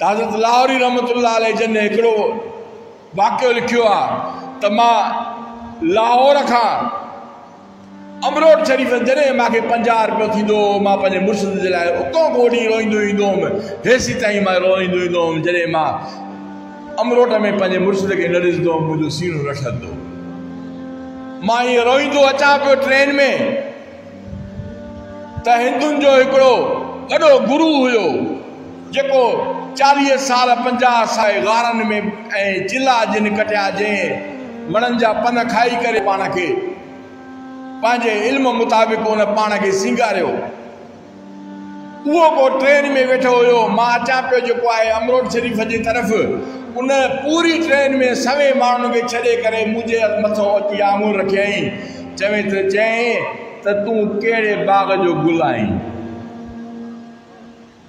تو حضرت لاہوری رحمت اللہ علیہ جن ایک واقع لکھو آ، تو لاہور کا امروٹ شریف جن پنجا روپیہ مرس کے اتوں کو ڈی روئی ہو سی تھی روئی ہومروٹ میں مرسد کے نہ ڈسم مجھے سیڑھ رٹم روئی اچھا پی ٹرین میں تو ہندو وڈ ہو چالی سال پنجا سائے غارن میں جلا جن کٹیا جائیں وڑن جا پن کھائی کر کے علم مطابق ان پا سارے وہ ٹرین میں ویٹ ہو امرود شریف جی طرف انہیں پوری ٹرین میں سوے مانوں کے چھڑے کرمن رکھیں چی تو تُو کیڑے باغ جو گل آئیں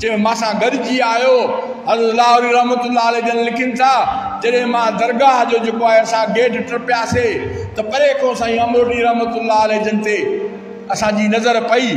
چے مسا گرجی آیو، حضرت لاہوری رحمت اللہ علیہ جن لکھن تھا جڑے ماں درگاہ جو جکو ہے اسا گیٹ ٹرپیا سے تو پرے کو سائیں امروڈی رحمت اللہ علیہ جن تے اسا جی نظر پئی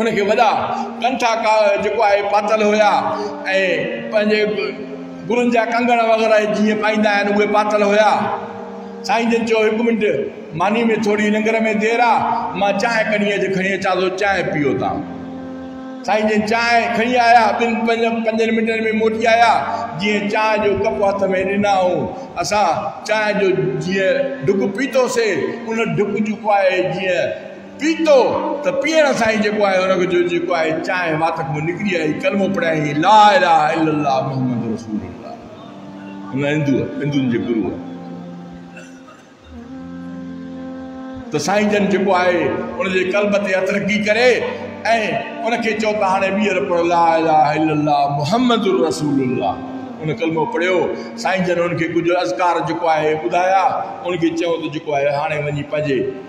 ان کے وجہ وجا جو ہے پاتل ہویا گرن جا کنگ وغیرہ جی پائی وہ پاتل ہویا سائیں جن چو ایک منٹ مانی میں تھوڑی لنگر میں دیر آ چائے کڑی کھائی اچان تو چائے پیو تا سائیں جن چائے کھڑی آیا بن پنج پنج منٹ میں موٹی آیا جی چائے جو کپ ہاتھ میں ڈناؤں اسا چائے جو جی ڈک پیتو سے ان ڈک چکا ہے جی پيتو ته پيئڻ سان ئي جيڪو آهي هن کي جو جيڪو آهي چانهه وات کان نڪري آئي ڪلمو پڙهائي لا الاها اللاهه محمد رسول هن هندو هندن جي گرو ته سائين جن جيڪو آهي ان جي ڪلب تي رکي ڪري ۽ ان کي چئو ته هاڻي ٻيهر پڙهو لا الاها اللاهه محمد رسول ان ڪلمو پڙهيو سائين جن ان کي ڪجهه ازڪار جيڪو آهي ٻڌايا ان کي چيو ته جيڪو آهي هاڻي وڃي پنهنجي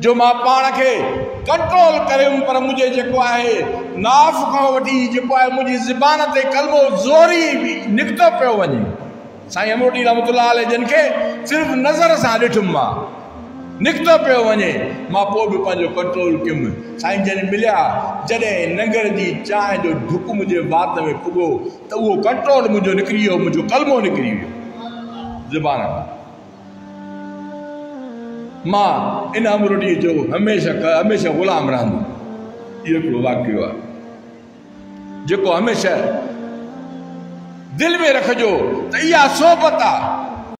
جو پانے کنٹرول آئے، ناف کا ویوائے زبان سے و زوری نکتو پہ سائی اموٹی رحمت اللہ جن کے صرف نظر سے ڈٹم نکتو پو بھی میں کنٹرول کم سائی جن ملیا جن نگر کی چاہے جو ڈک مجھے بات میں پھگو، تو وہ کنٹرول مجھے نکری ہو ان امردی جو ہمیشہ ہمیشہ غلام رہا ہمیشہ دل میں رکھجتہ